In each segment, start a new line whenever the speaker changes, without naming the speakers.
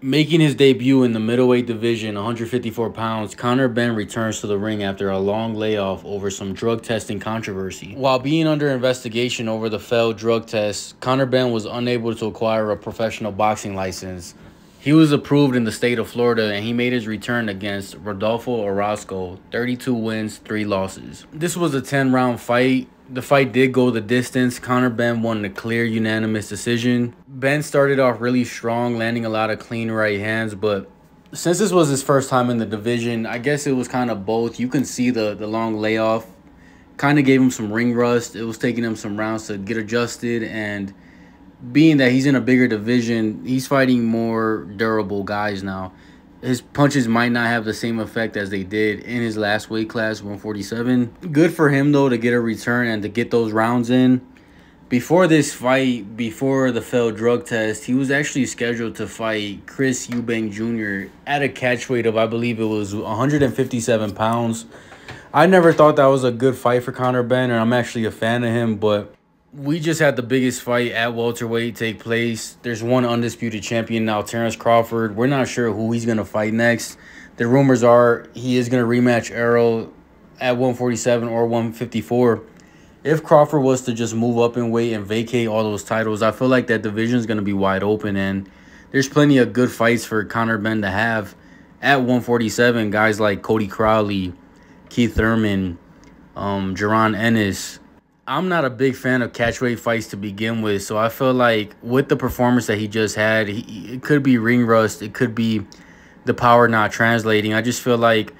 Making his debut in the middleweight division, 154 pounds, Conor Benn returns to the ring after a long layoff over some drug testing controversy. While being under investigation over the failed drug test, Conor Benn was unable to acquire a professional boxing license. He was approved in the state of Florida and he made his return against Rodolfo Orozco, 32 wins, 3 losses. This was a 10 round fight the fight did go the distance. Conor Benn won a clear unanimous decision. Benn started off really strong, landing a lot of clean right hands, but since this was his first time in the division, I guess it was kind of both. You can see the, the long layoff kind of gave him some ring rust. It was taking him some rounds to get adjusted, and being that he's in a bigger division, he's fighting more durable guys now. His punches might not have the same effect as they did in his last weight class 147 good for him though to get a return and to get those rounds in. Before this fight before the failed drug test he was actually scheduled to fight chris eubank jr at a catch weight of i believe it was 157 pounds. I never thought that was a good fight for conor benn and i'm actually a fan of him but we just had the biggest fight at welterweight take place. There's one undisputed champion now, Terence Crawford. We're not sure who he's going to fight next. The rumors are he is going to rematch Errol at 147 or 154. If Crawford was to just move up in weight and vacate all those titles, I feel like that division is going to be wide open. And there's plenty of good fights for Conor Benn to have at 147. Guys like Cody Crowley, Keith Thurman, um, Jaron Ennis, I'm not a big fan of catchweight fights to begin with, so I feel like with the performance that he just had, he, it could be ring rust, it could be the power not translating. I just feel like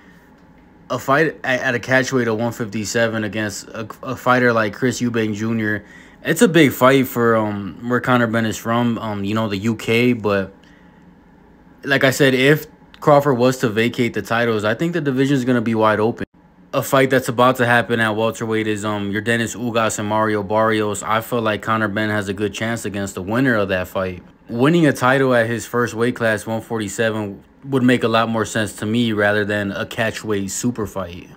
a fight at, at a catchweight of 157 against a, a, fighter like Chris Eubank Jr. It's a big fight for um where Conor Benn is from, um you know the UK, but like I said, if Crawford was to vacate the titles, I think the division is gonna be wide open a fight that's about to happen at welterweight is um Yordenis Ugas and Mario Barrios. I feel like Conor Benn has a good chance against the winner of that fight. Winning a title at his first weight class, 147, would make a lot more sense to me rather than a catchweight super fight.